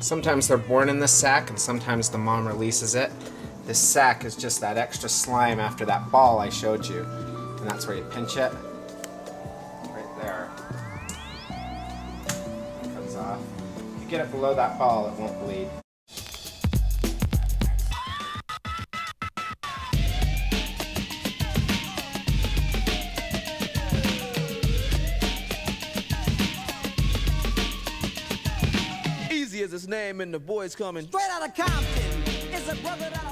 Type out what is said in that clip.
Sometimes they're born in this sac and sometimes the mom releases it. This sac is just that extra slime after that ball I showed you. And that's where you pinch it. Right there. It comes off. If you get it below that ball, it won't bleed. Easy as his name and the boys coming. Straight out of Compton. It's a brother you.